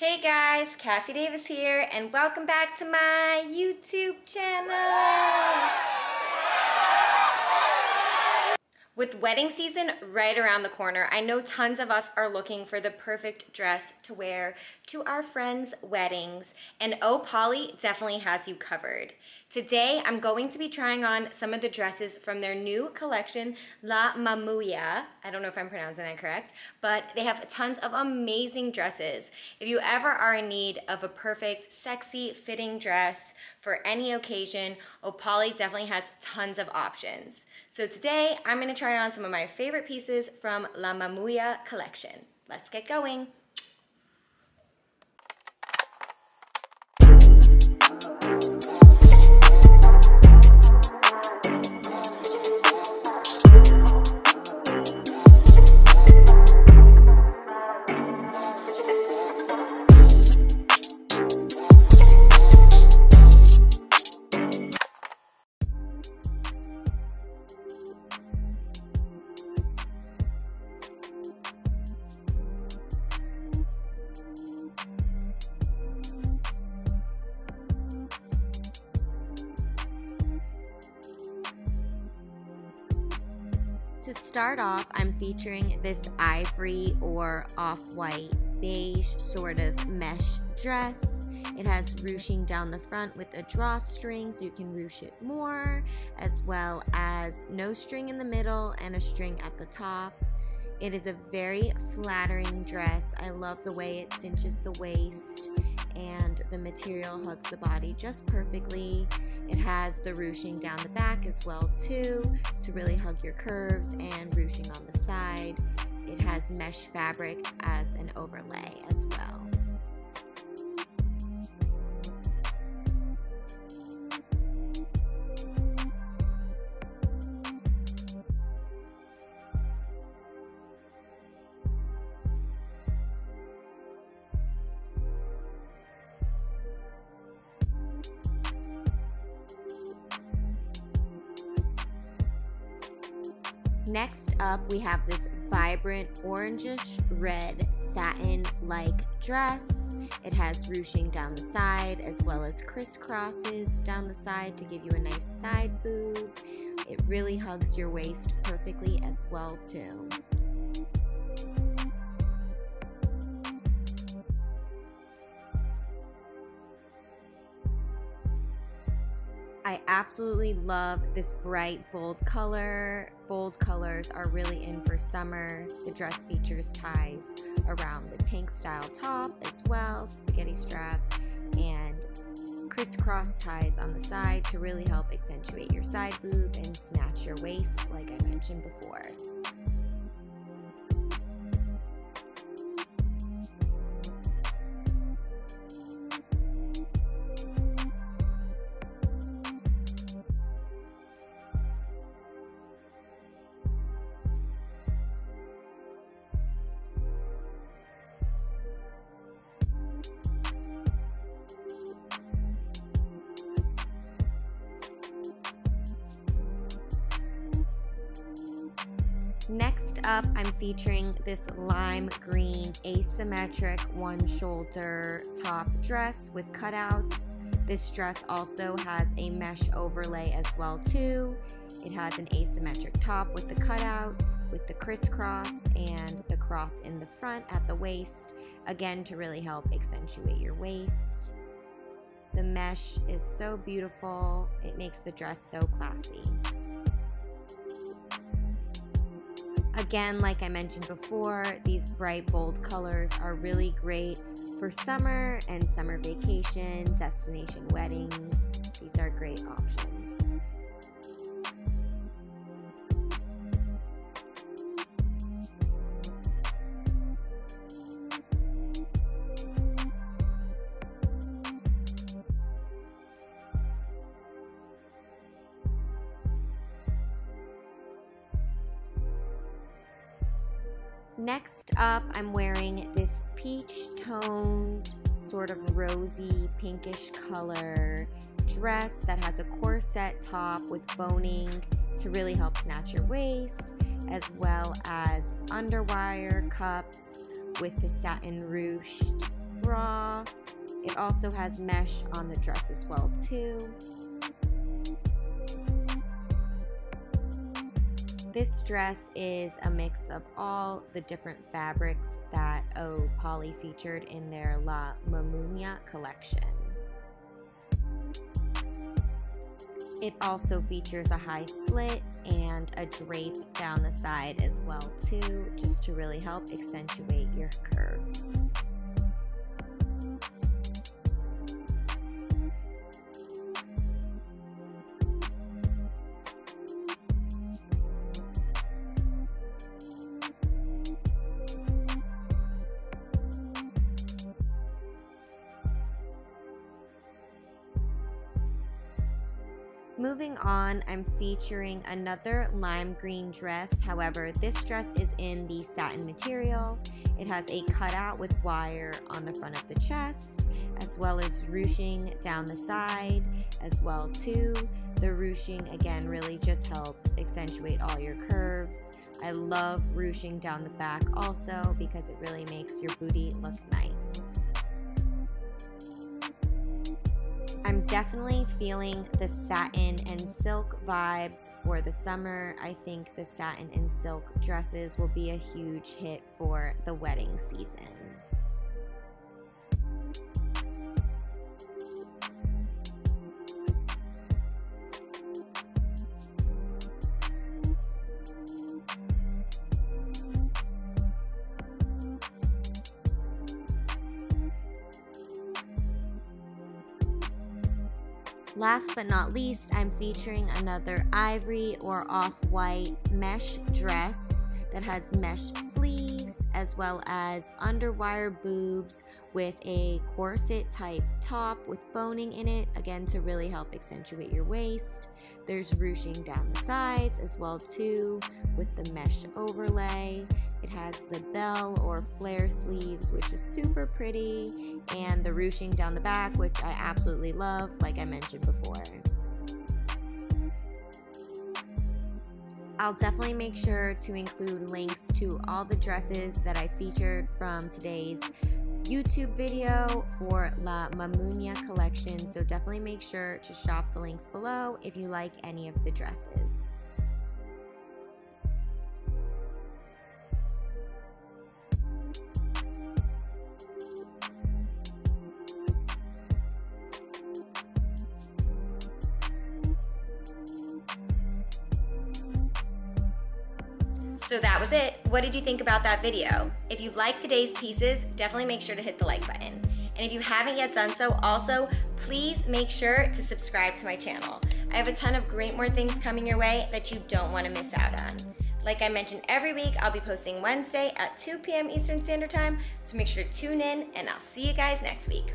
Hey guys, Casi Davis here, and welcome back to my YouTube channel. With wedding season right around the corner, I know tons of us are looking for the perfect dress to wear to our friends' weddings, and Oh Polly definitely has you covered. Today, I'm going to be trying on some of the dresses from their new collection, La Mamounia. I don't know if I'm pronouncing that correct, but they have tons of amazing dresses. If you ever are in need of a perfect, sexy, fitting dress for any occasion, Oh Polly definitely has tons of options. So today, I'm gonna try on some of my favorite pieces from La Mamounia collection. Let's get going. To start off, I'm featuring this ivory or off-white beige sort of mesh dress. It has ruching down the front with a drawstring so you can ruche it more, as well as no string in the middle and a string at the top. It is a very flattering dress. I love the way it cinches the waist and the material hugs the body just perfectly. It has the ruching down the back as well too to really hug your curves and ruching on the side. It has mesh fabric as an overlay as well. Next up, we have this vibrant orangish red satin-like dress. It has ruching down the side as well as crisscrosses down the side to give you a nice side boob. It really hugs your waist perfectly as well too. I absolutely love this bright bold color. Bold colors are really in for summer. The dress features ties around the tank style top as well, spaghetti strap, and crisscross ties on the side to really help accentuate your side boob and snatch your waist like I mentioned before. Up, I'm featuring this lime green asymmetric one shoulder top dress with cutouts. This dress also has a mesh overlay as well too. It has an asymmetric top with the cutout, with the crisscross and the cross in the front at the waist, again to really help accentuate your waist. The mesh is so beautiful, it makes the dress so classy. Again, like I mentioned before, these bright, bold colors are really great for summer and summer vacation, destination weddings. These are great options. Next up, I'm wearing this peach toned, sort of rosy pinkish color dress that has a corset top with boning to really help snatch your waist, as well as underwire cups with the satin ruched bra. It also has mesh on the dress as well too. This dress is a mix of all the different fabrics that O Polly featured in their La Mamounia collection. It also features a high slit and a drape down the side as well too, just to really help accentuate your curves. Moving on, I'm featuring another lime green dress. However, this dress is in the satin material. It has a cutout with wire on the front of the chest, as well as ruching down the side as well too. The ruching again really just helps accentuate all your curves. I love ruching down the back also because it really makes your booty look nice. I'm definitely feeling the satin and silk vibes for the summer. I think the satin and silk dresses will be a huge hit for the wedding season. Last but not least, I'm featuring another ivory or off-white mesh dress that has mesh sleeves as well as underwire boobs with a corset type top with boning in it again to really help accentuate your waist. There's ruching down the sides as well too with the mesh overlay has the bell or flare sleeves, which is super pretty, and the ruching down the back, which I absolutely love, like I mentioned before. I'll definitely make sure to include links to all the dresses that I featured from today's YouTube video for La Mamounia collection, so definitely make sure to shop the links below if you like any of the dresses. So that was it. What did you think about that video? If you liked today's pieces, definitely make sure to hit the like button. And if you haven't yet done so, also, please make sure to subscribe to my channel. I have a ton of great more things coming your way that you don't want to miss out on. Like I mentioned every week, I'll be posting Wednesday at 2 p.m. Eastern Standard Time, so make sure to tune in, and I'll see you guys next week.